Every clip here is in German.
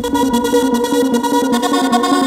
なかなかなかなかなかなかなかなか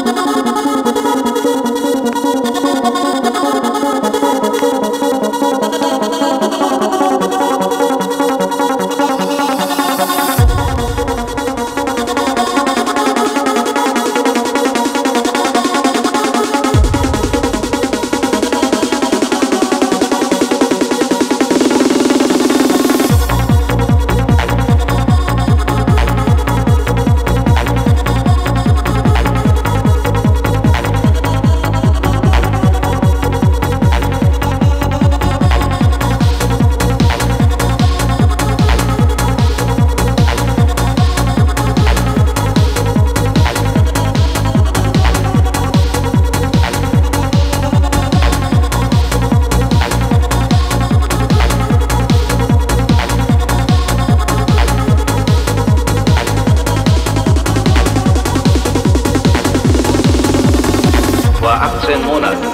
Monaten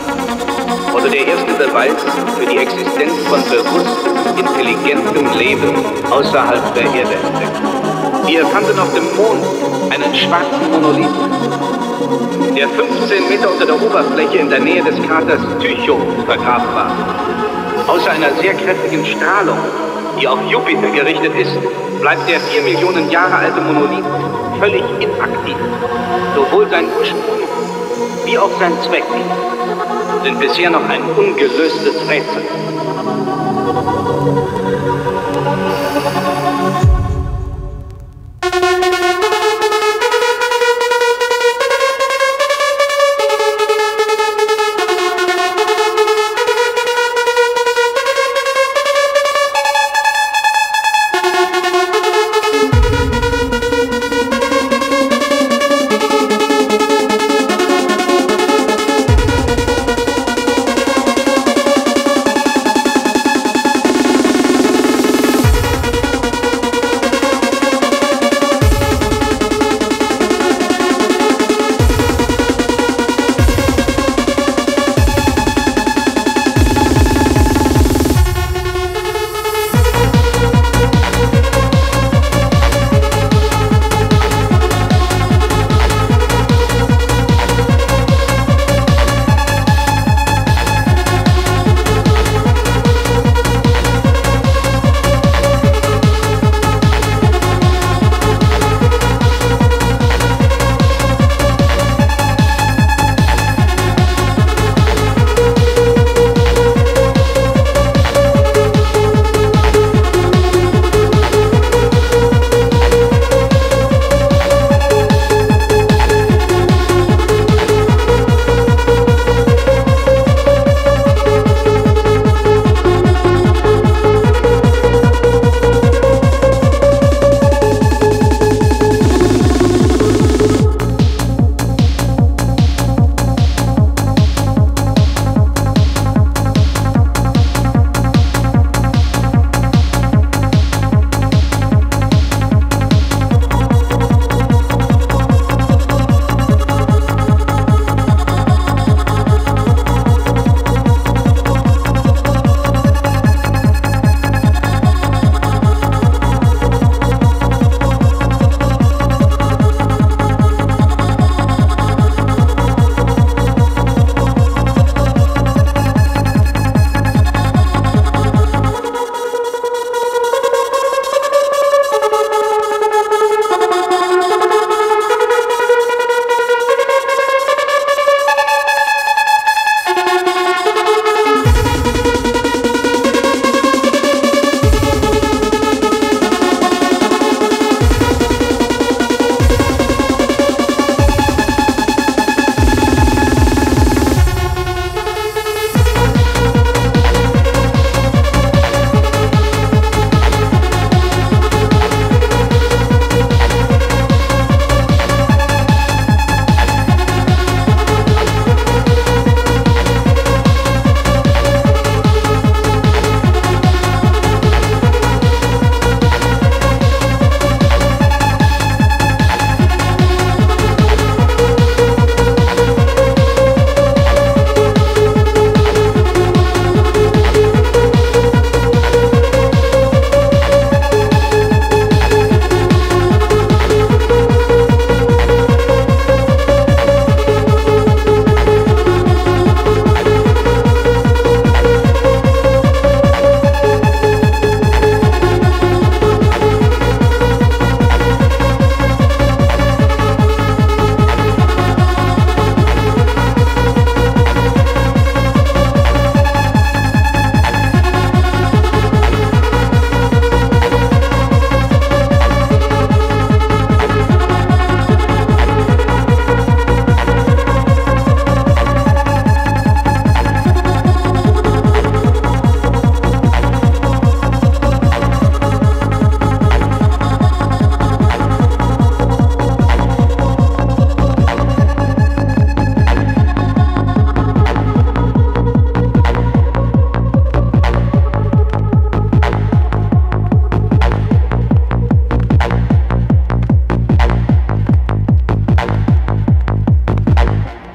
wurde der erste Beweis für die Existenz von bewusst intelligentem Leben außerhalb der Erde entdeckt. Wir fanden auf dem Mond einen schwarzen Monolithen, der 15 Meter unter der Oberfläche in der Nähe des Kraters Tycho vergraben war. Außer einer sehr kräftigen Strahlung, die auf Jupiter gerichtet ist, bleibt der 4 Millionen Jahre alte Monolith völlig inaktiv. Sowohl sein Ursprung wie auch sein Zweck sind bisher noch ein ungelöstes Rätsel.